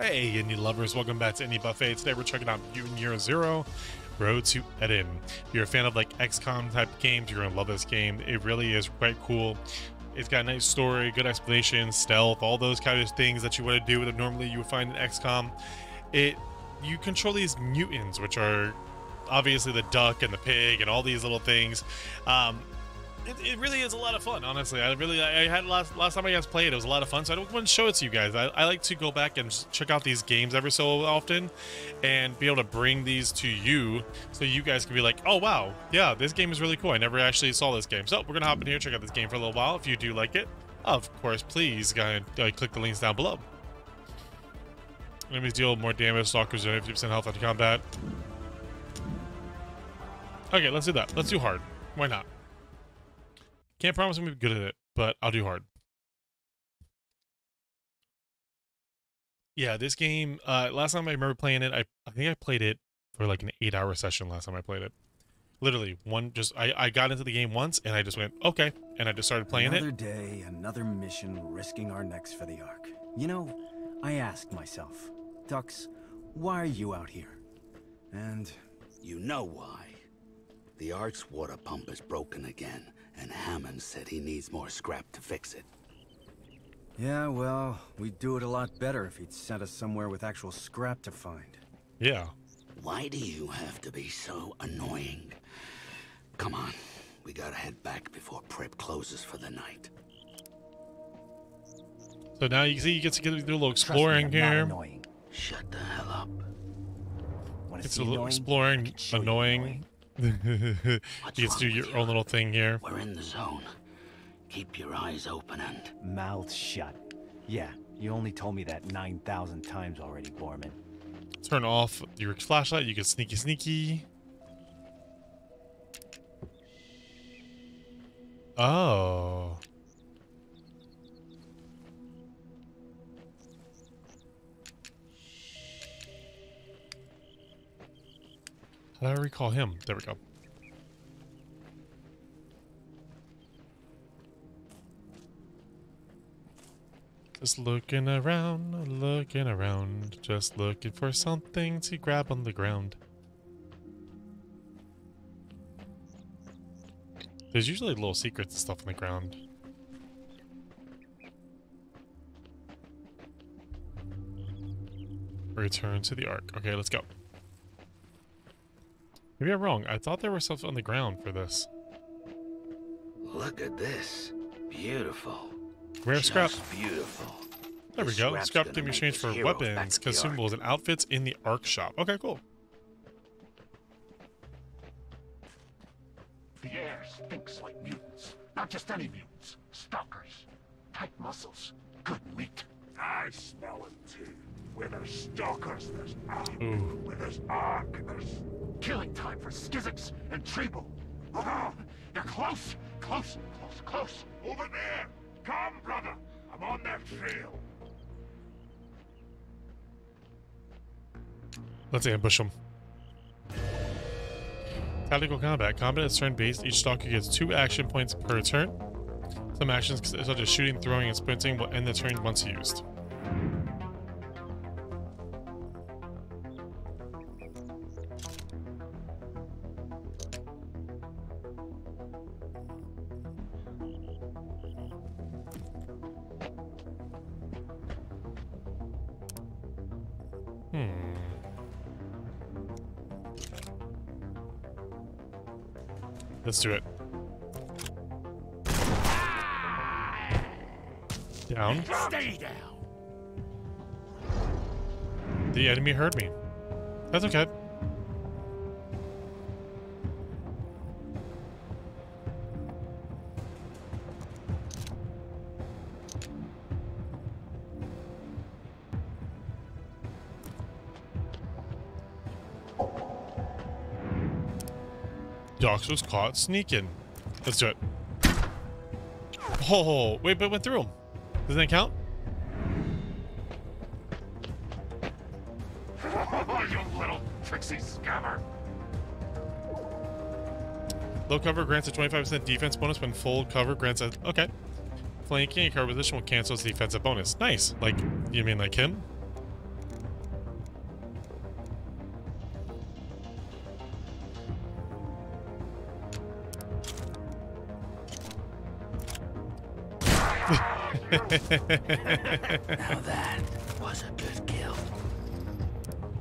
Hey, indie lovers, welcome back to Indie Buffet. Today we're checking out Mutant Year Zero Road to Eden. If you're a fan of like XCOM type games, you're gonna love this game. It really is quite cool. It's got a nice story, good explanation, stealth, all those kind of things that you want to do that normally you would find in XCOM. It you control these mutants, which are obviously the duck and the pig and all these little things. Um, it, it, really is a lot of fun, honestly. I really, I had last last time I guys played, it was a lot of fun. So I don't want to show it to you guys. I, I like to go back and check out these games every so often, and be able to bring these to you, so you guys can be like, oh wow, yeah, this game is really cool. I never actually saw this game, so we're gonna hop in here, check out this game for a little while. If you do like it, of course, please go ahead, uh, click the links down below. Enemies deal more damage, stalkers are 50% health after combat. Okay, let's do that. Let's do hard. Why not? Can't promise I'm gonna be good at it, but I'll do hard. Yeah, this game, uh, last time I remember playing it, I, I think I played it for like an eight hour session last time I played it. Literally, one just, I, I got into the game once and I just went, okay, and I just started playing another it. Another day, another mission, risking our necks for the Ark. You know, I asked myself, Dux, why are you out here? And... You know why. The Ark's water pump is broken again, and Hammon said he needs more scrap to fix it. Yeah, well, we'd do it a lot better if he'd sent us somewhere with actual scrap to find. Yeah. Why do you have to be so annoying? Come on, we gotta head back before Pripp closes for the night. So now you see you get to get, do a little exploring me, here. Annoying. Shut the hell up. It's a little exploring, annoying. you get to do your own little thing here. We're in the zone. Keep your eyes open and... Mouth shut. Yeah, you only told me that 9,000 times already, Bormin. Turn off your flashlight. You get sneaky sneaky. Oh. How do I recall him? There we go. Just looking around, looking around, just looking for something to grab on the ground. There's usually little secrets and stuff on the ground. Return to the Ark. Okay, let's go. Maybe I'm wrong. I thought there was stuff on the ground for this. Look at this. Beautiful. Rare scrap. beautiful. There we go. Scrap can be exchanged for weapons, consumables, and outfits in the Ark shop. Okay, cool. The air stinks like mutants. Not just any mutants. Stalkers. Tight muscles. Good meat. I smell it too. Where there's stalkers, there's Ark. Where there's Ark, there's killing time for Skizix and Treble. Oh, you're close, close, close, close. Over there. Come, brother. I'm on that trail. Let's ambush them. Tactical combat. Combat is turn-based. Each stalker gets two action points per turn. Some actions such as shooting, throwing, and sprinting will end the turn once used. Let's do it. Down. Stay down. The enemy heard me. That's okay. Dux was caught sneaking. Let's do it. Oh, wait, but went through him. Doesn't that count? you little tricksy scammer. Low cover grants a 25% defense bonus when full cover grants a... Okay. Flanking a cover position will cancel its defensive bonus. Nice. Like, you mean like him? Now that was a good kill.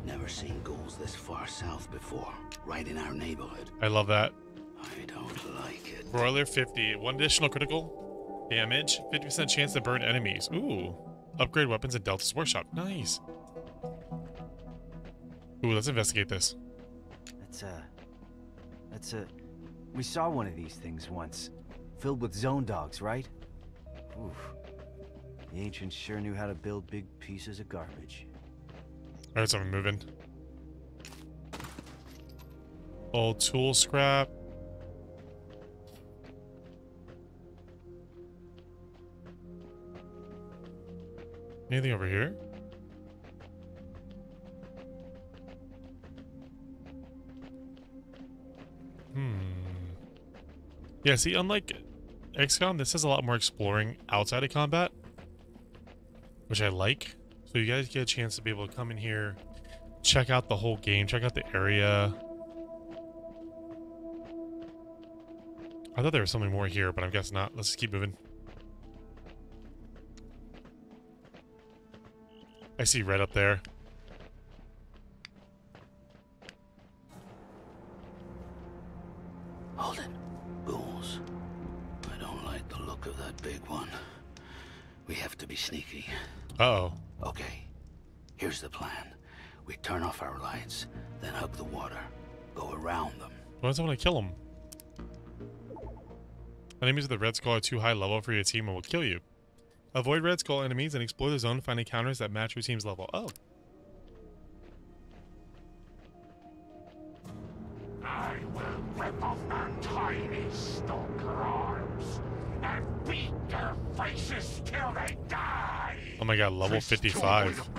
Never seen ghouls this far south before, right in our neighborhood. I love that. I don't like it. Broiler 50. One additional critical damage. 50% chance to burn enemies. Ooh. Upgrade weapons at Delta's workshop. Nice. Ooh, let's investigate this. That's a... That's a... We saw one of these things once. Filled with zone dogs, right? Oof. The ancients sure knew how to build big pieces of garbage. I heard something moving. Old tool scrap. Anything over here? Hmm. Yeah, see, unlike XCOM, this has a lot more exploring outside of combat, which I like. So you guys get a chance to be able to come in here, check out the whole game, check out the area. I thought there was something more here, but I guess not. Let's just keep moving. I see red up there. Why does I want to kill him? Enemies of the Red Skull are too high level for your team and will kill you. Avoid Red Skull enemies and explore the zone to find encounters that match your team's level. Oh. I will rip off their tiny stalker arms and beat their faces till they die. Oh my god, level This is your 55.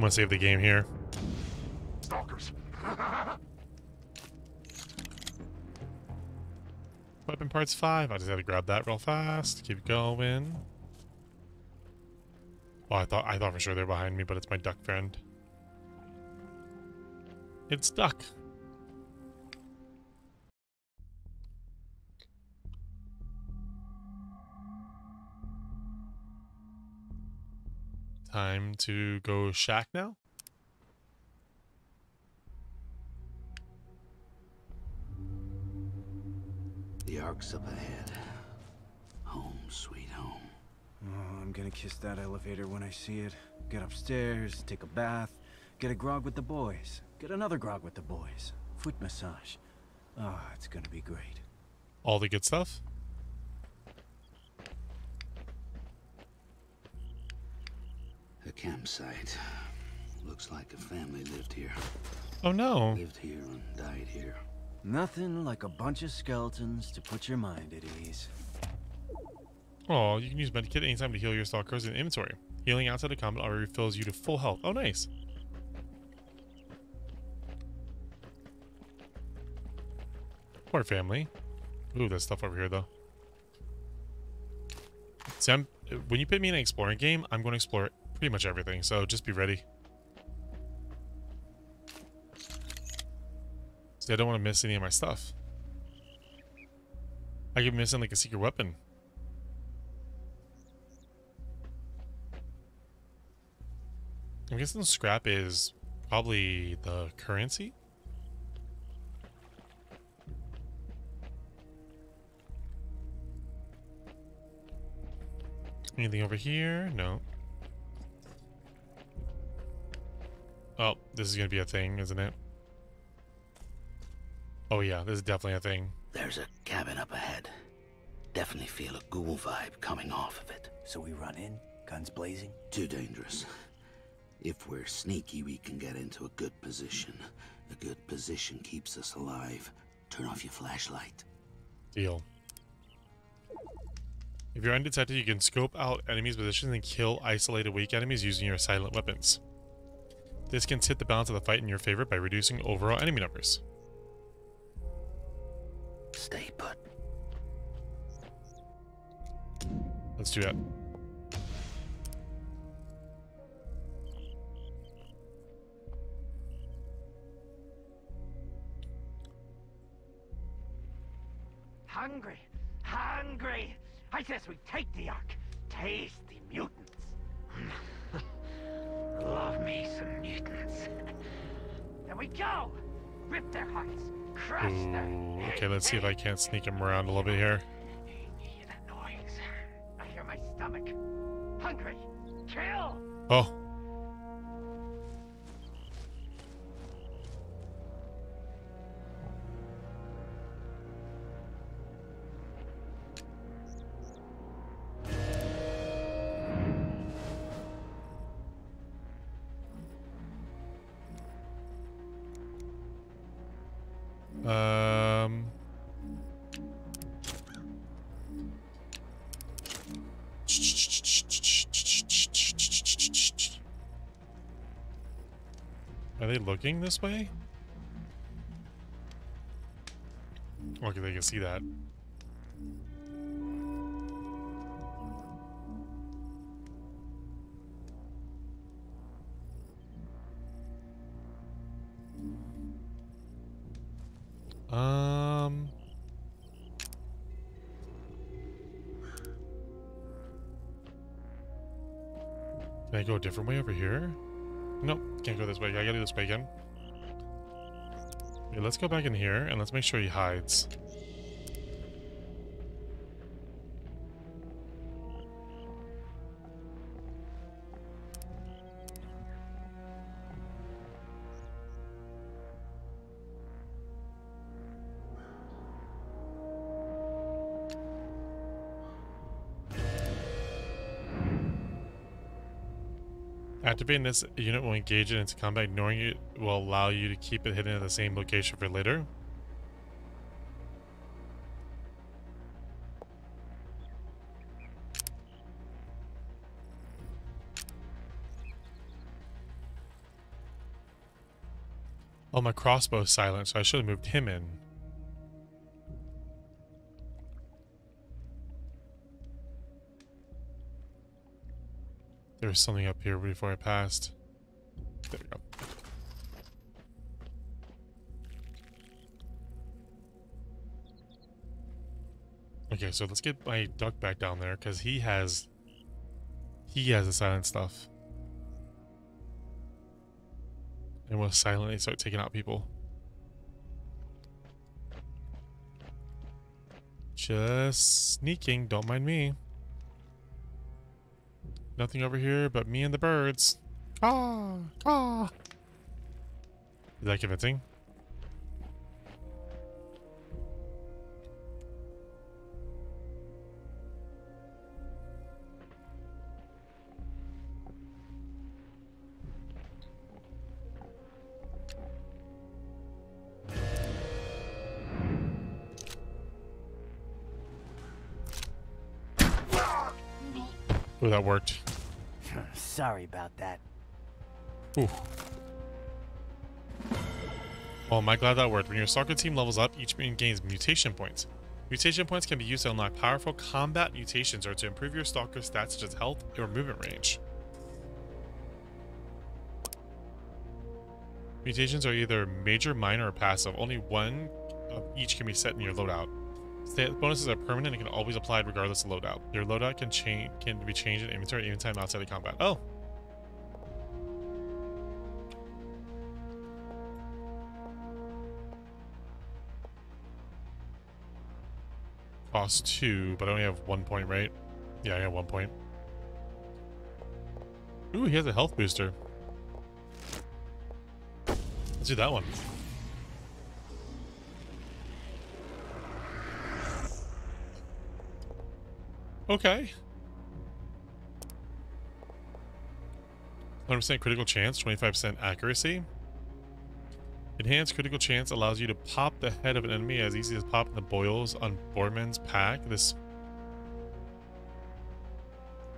I'm gonna save the game here. stalkers. Weapon parts 5. I just had to grab that real fast. Keep going. Oh, I thought I thought for sure they're behind me, but it's my duck friend. It's duck. Time to go shack now? The Ark's up ahead. Home, sweet home. Oh, I'm gonna kiss that elevator when I see it. Get upstairs, take a bath, get a grog with the boys. Get another grog with the boys. Foot massage. Ah, it's gonna be great. All the good stuff? A campsite. Looks like a family lived here. Oh no. Lived here and died here. Nothing like a bunch of skeletons to put your mind at ease. Oh, you can use medikit anytime to heal your stalkers in inventory. Healing outside of combat already refills you to full health. Oh, nice. Poor family. Ooh, there's stuff over here, though. See, I'm, when you put me in an exploring game, I'm going to explore pretty much everything, so just be ready. See, I don't want to miss any of my stuff. I could be missing, like, a secret weapon. I'm guessing scrap is probably the currency. Anything over here? No. Oh, this is gonna be a thing, isn't it? Oh yeah, this is definitely a thing. There's a cabin up ahead. Definitely feel a ghoul vibe coming off of it. So we run in, guns blazing. Too dangerous. If we're sneaky, we can get into a good position. A good position keeps us alive. Turn off your flashlight. Deal. If you're undetected, you can scope out enemies' positions and kill isolated weak enemies using your silent weapons. This can tip the balance of the fight in your favor by reducing overall enemy numbers. Stay put. Let's do that. Hungry, hungry. I says we take the Ark, taste the mutants. Love me some mutants. then we go, rip their hearts, crush hmm, their. Ooh, okay, let's see if I can't sneak him around a little bit here. Hear that noise? I hear my stomach. Hungry. Kill. Oh. They looking this way? Okay, they can see that. Um. Can I go a different way over here? Nope, can't go this way. I gotta do this way again. Okay, let's go back in here and let's make sure he hides. Activating this unit will engage it into combat. Ignoring it will allow you to keep it hidden in the same location for later. Oh, my crossbow's silent, so I should have moved him in. There was something up here before I passed. There we go. Okay, so let's get my duck back down there because he has he has the silent stuff. And we'll silently start taking out people. Just sneaking, don't mind me. Nothing over here but me and the birds. Ah, ah. Is that convincing? That worked. Sorry about that. Ooh. Well, am I glad that worked. When your stalker team levels up, each mutant gains mutation points. Mutation points can be used to unlock powerful combat mutations or to improve your stalker stats such as health or movement range. Mutations are either major, minor, or passive. Only one of each can be set in your loadout. Bonuses are permanent and can always apply regardless of loadout. Your loadout can change can be changed in inventory anytime outside of combat. Oh. Cost two, but I only have one point, right? Yeah, I have one point. Ooh, he has a health booster. Let's do that one. Okay. 100% critical chance, 25% accuracy. Enhanced critical chance allows you to pop the head of an enemy as easy as popping the boils on Bormin's pack. This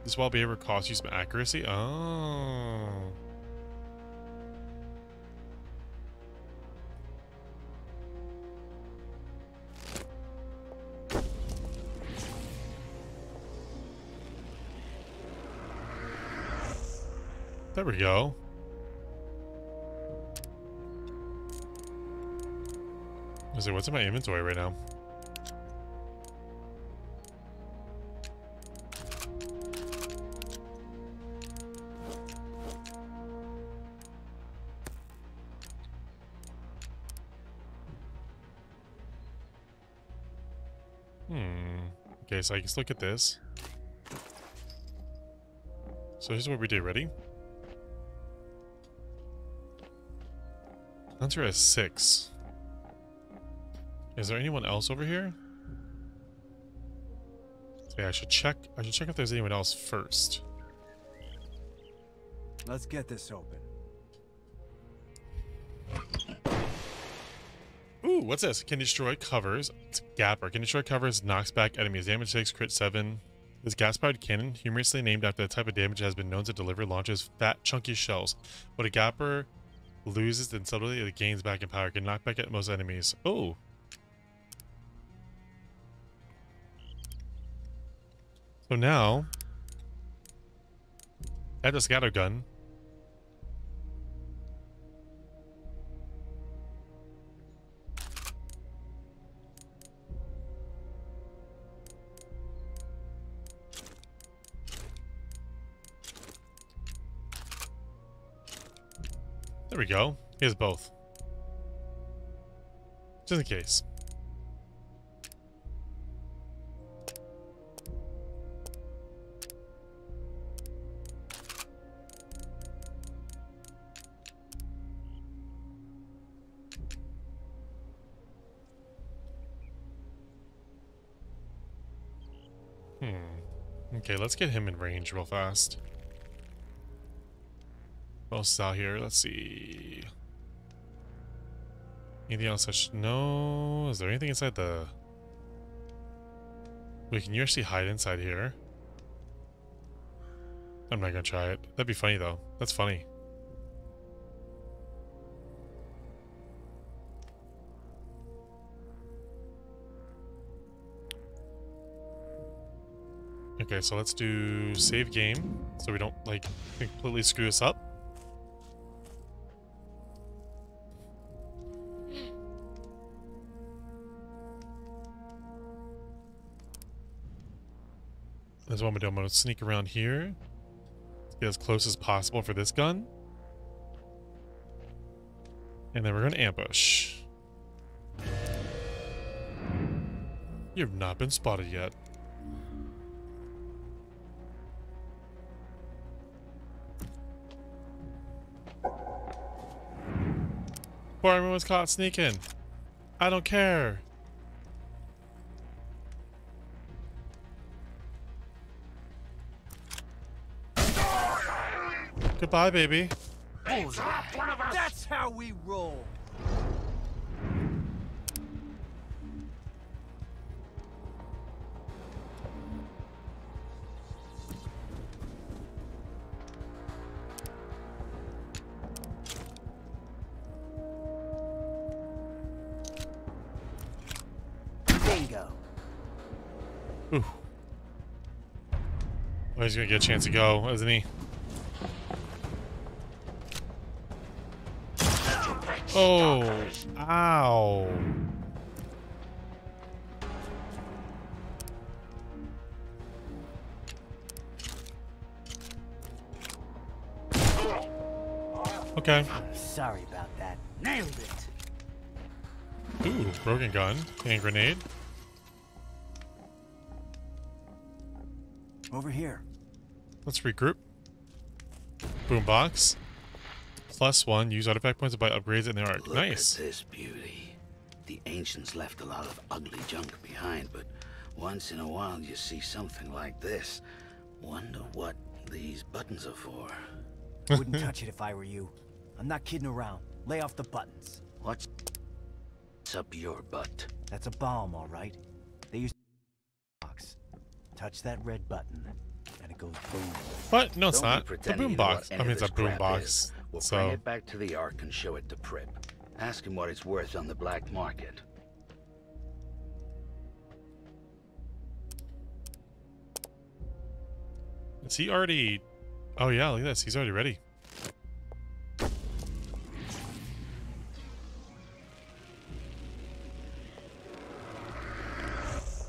this wild behavior costs you some accuracy. Oh. There we go. Let's see what's in my inventory right now? Hmm. Okay, so I just look at this. So here's what we do. Ready? Hunter has six. Is there anyone else over here? Yeah, I should check. I should check if there's anyone else first. Let's get this open. Ooh, what's this? Can destroy covers. It's Gapper. Can destroy covers, knocks back enemies. Damage 6, crit 7. This gas-powered cannon, humorously named after the type of damage that has been known to deliver, launches fat, chunky shells. What a Gapper loses, then suddenly it gains back in power. Can knock back at most enemies. Oh. So now, at the scatter gun, we go. He has both. Just in case. Hmm. Okay, let's get him in range real fast. What else is out here? Let's see. Anything else? I should know? Is there anything inside the... Wait, can you actually hide inside here? I'm not gonna try it. That'd be funny though. That's funny. Okay, so let's do save game so we don't like completely screw this up. That's what I'm gonna do. I'm gonna sneak around here. Get as close as possible for this gun. And then we're gonna ambush. You've not been spotted yet. Bormin was caught sneaking. I don't care. Goodbye, baby. That's how we roll. Bingo. Ooh. Oh, he's gonna get a chance to go, isn't he? Oh, ow. Okay. Sorry about that. Nailed it. Ooh, broken gun. Hand grenade. Over here. Let's regroup. Boombox. Plus one. Use artifact points to buy upgrades in the ark. Look nice. at this beauty. The ancients left a lot of ugly junk behind, but once in a while you see something like this. Wonder what these buttons are for. Wouldn't touch it if I were you. I'm not kidding around. Lay off the buttons. What's up your butt? That's a bomb, all right. They use box. Touch that red button, and it goes boom. What? No, it's Don't be not. The pretending you know what boombox. I mean, it's a boom box. is. We'll So, bring it back to the Ark and show it to Pripp. Ask him what it's worth on the black market. is he already? Oh yeah, look at this. He's already ready.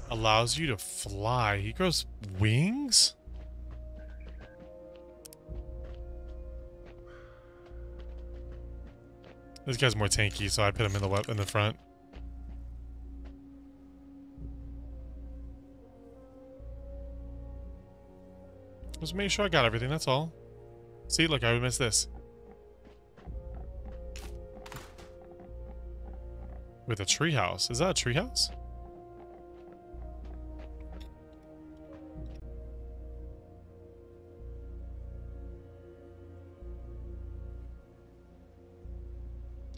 Allows you to fly. He grows wings. This guy's more tanky, so I put him in the in the front. Just make sure I got everything, that's all. See, look, I would miss this. With a treehouse. Is that a treehouse?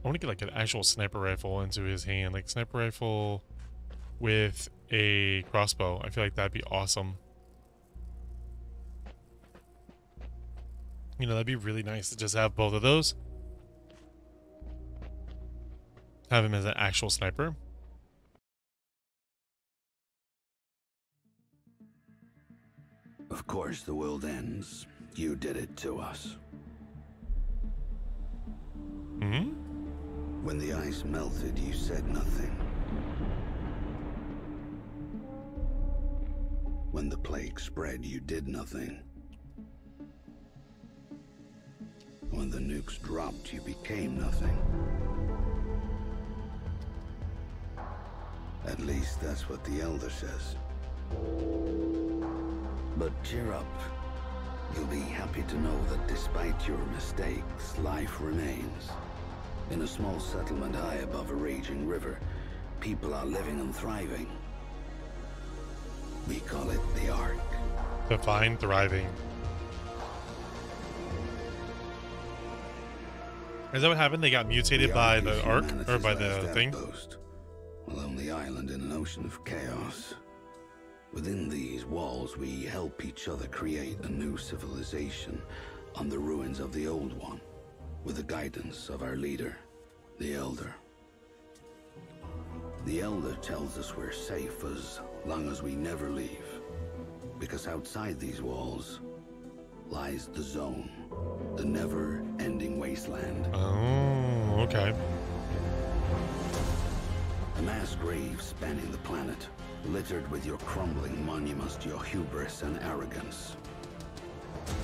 I want to get like an actual sniper rifle into his hand, like sniper rifle with a crossbow. I feel like that'd be awesome. You know, that'd be really nice to just have both of those. Have him as an actual sniper. Of course, the world ends. You did it to us. hmm When the ice melted, you said nothing. When the plague spread, you did nothing. When the nukes dropped, you became nothing. At least that's what the Elder says. But cheer up. You'll be happy to know that despite your mistakes, life remains. In a small settlement high above a raging river, people are living and thriving. We call it the Ark. Define thriving. Is that what happened? They got mutated by the Ark or by the thing? outpost, a lonely island in an ocean of chaos. Within these walls, we help each other create a new civilization on the ruins of the old one, with the guidance of our leader, the Elder. The Elder tells us we're safe as long as we never leave, because outside these walls lies the Zone, the never-ending wasteland. Oh, okay. A mass grave spanning the planet, littered with your crumbling monuments to your hubris and arrogance.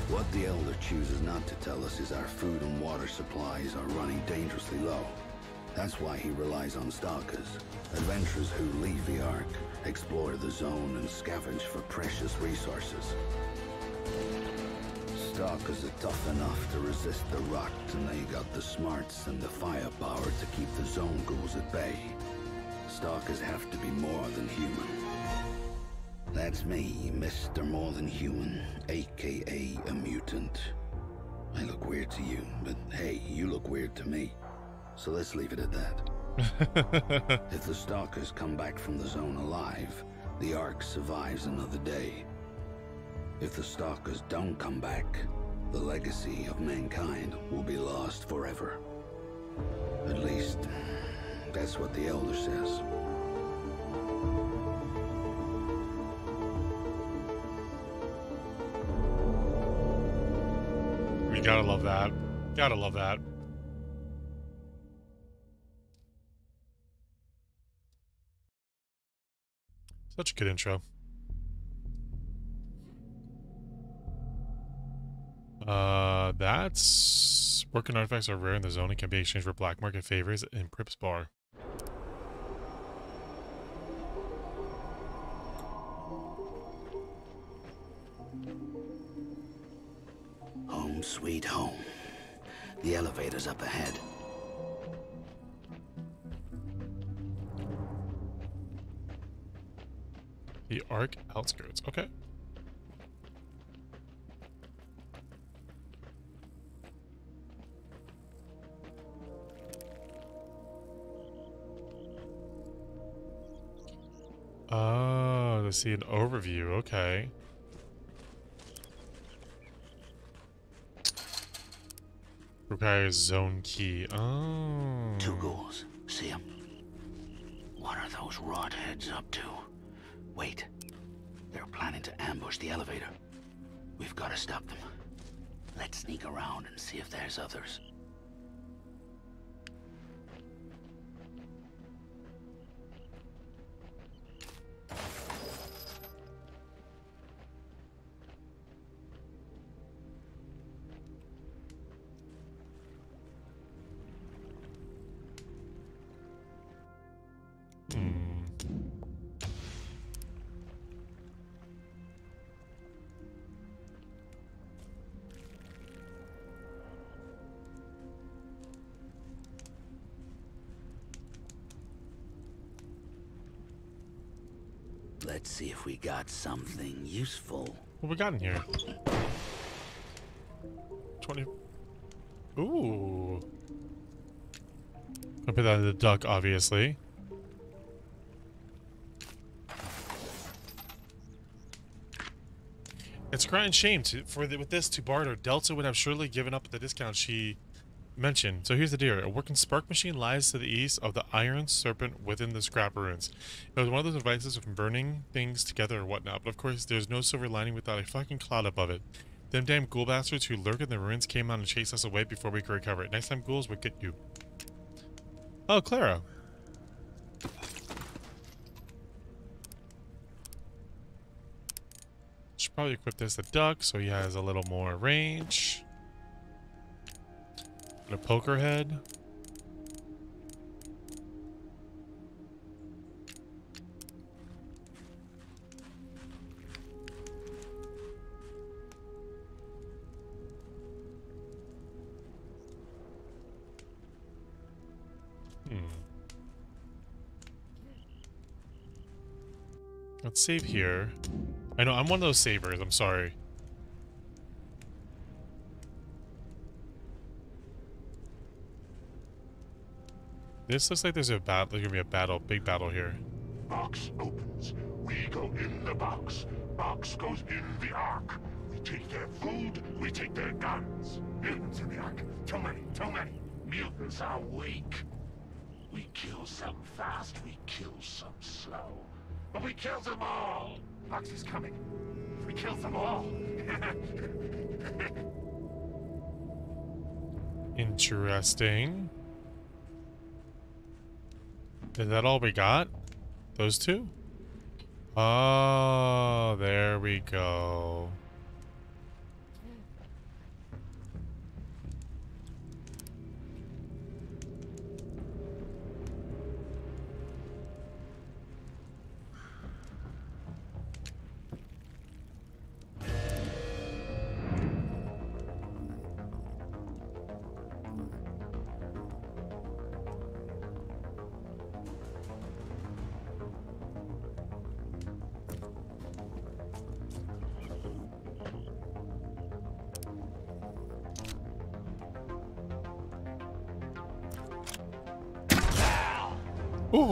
What the Elder chooses not to tell us is our food and water supplies are running dangerously low. That's why he relies on stalkers, adventurers who leave the Ark, explore the zone, and scavenge for precious resources. Stalkers are tough enough to resist the rot, and they got the smarts and the firepower to keep the zone ghouls at bay. Stalkers have to be more than human. That's me, Mr. More Than Human, aka a mutant. I look weird to you, but hey, you look weird to me. So let's leave it at that. If the Stalkers come back from the zone alive, the Ark survives another day. If the Stalkers don't come back, the legacy of mankind will be lost forever. At least, that's what the Elder says. We gotta love that. Gotta love that. Such a good intro. Uh, that's working artifacts are rare in the zone and can be exchanged for black market favors in Pripp's Bar. Sweet home. The elevator's up ahead. The Ark outskirts. Okay. Oh, to see an overview. Okay. Requires zone key. Oh. Two ghouls. See them? What are those rot heads up to? Wait. They're planning to ambush the elevator. We've got to stop them. Let's sneak around and see if there's others. Let's see if we got something useful. What we got in here? 20. Ooh. I'll put that in the duck, obviously. It's a crying shame to, for the, with this to barter. Delta would have surely given up the discount she mentioned. So here's the deal. A working spark machine lies to the east of the Iron Serpent within the scrap ruins. It was one of those devices from burning things together or whatnot, but of course there's no silver lining without a fucking cloud above it. Them damn ghoul bastards who lurk in the ruins came out and chased us away before we could recover it. Next time ghouls would get you. Oh, Clara. Should probably equip this to Duck so he has a little more range. And a poker head. Hmm. Let's save here. I know, I'm one of those savers, I'm sorry. This looks like there's a battle, there's gonna be a battle, big battle here. Box opens. We go in the box. Box goes in the ark. We take their food, we take their guns. Mutants in the ark. Too many, too many. Mutants are weak. We kill some fast, we kill some slow. But we kill them all. Box is coming. We kill them all. Interesting. Is that all we got? Those two? Oh, there we go.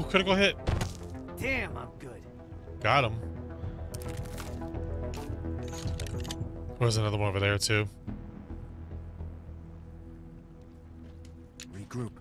Critical hit. Damn, I'm good. Got him. There's another one over there too. Regroup.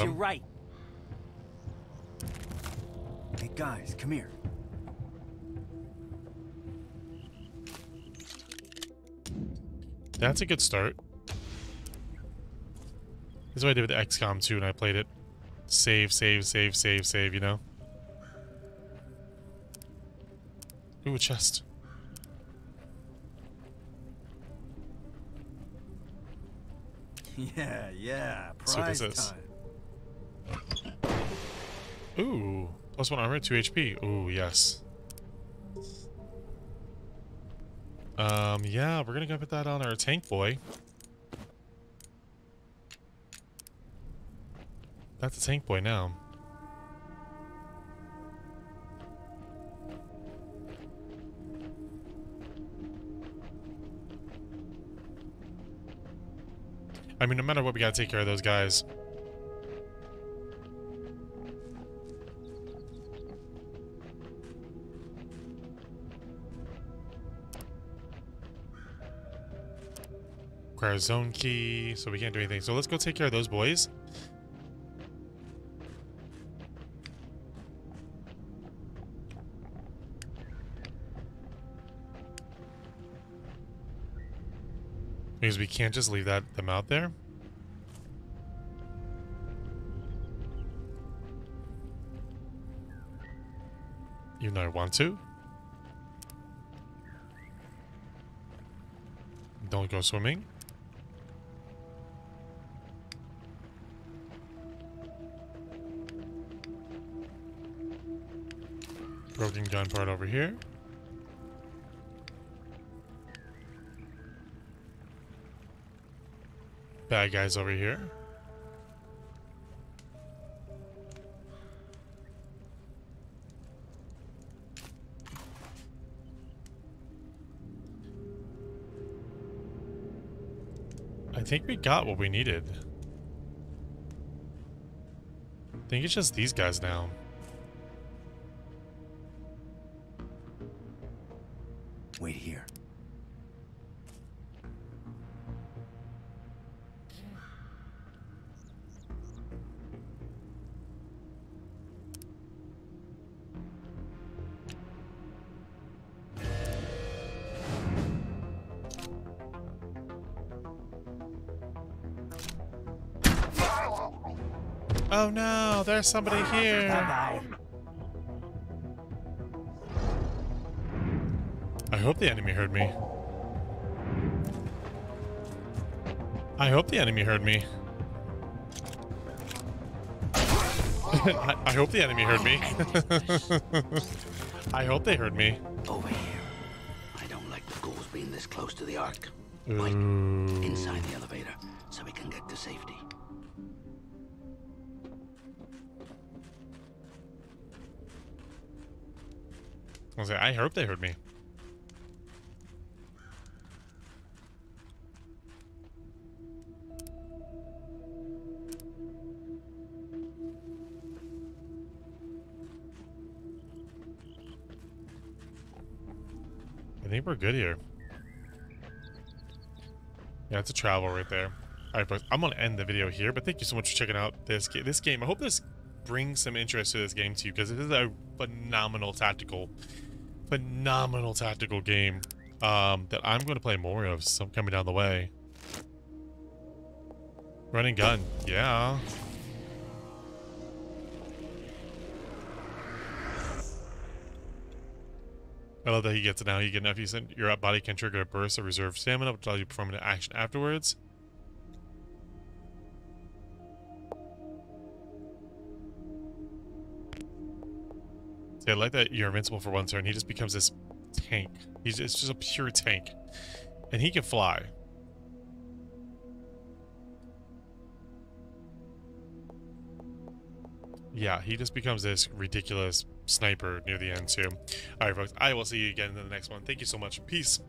Got you him. right. Hey guys, come here. That's a good start. This is what I did with XCOM 2 and I played it. Save, save, save, save, save, you know? Ooh, a chest. Yeah, yeah. Let's see what Prize time. Ooh, plus one armor, 2 HP. Ooh, yes. Um, yeah, we're gonna go put that on our tank boy. That's a tank boy now. I mean, no matter what, we gotta take care of those guys. Require zone key, so we can't do anything. So let's go take care of those boys. Because we can't just leave that them out there. Even though I want to. Don't go swimming. Broken gun part over here. Bad guys over here. I think we got what we needed. I think it's just these guys now. Oh no, there's somebody here. I hope the enemy heard me. I hope the enemy heard me. I, I hope the enemy heard me. I hope they heard me. Over here. I don't like the ghouls being this close to the Ark. Right. Ooh. Inside the elevator, I was like, I hope they heard me. I think we're good here. Yeah, it's a travel right there. All right, folks, I'm gonna end the video here, but thank you so much for checking out this this game. I hope this brings some interest to this game to you because it is a phenomenal tactical, phenomenal tactical game um, that I'm going to play more of. Some coming down the way. Running gun, yeah. I love that he gets it now. You get enough. You send your body can trigger a burst of reserve stamina, which allows you to perform an action afterwards. See, I like that you're invincible for one turn. He just becomes this tank. He's it's just a pure tank, and he can fly. Yeah, he just becomes this ridiculous sniper near the end too. All right, folks. I will see you again in the next one. Thank you so much. Peace.